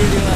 video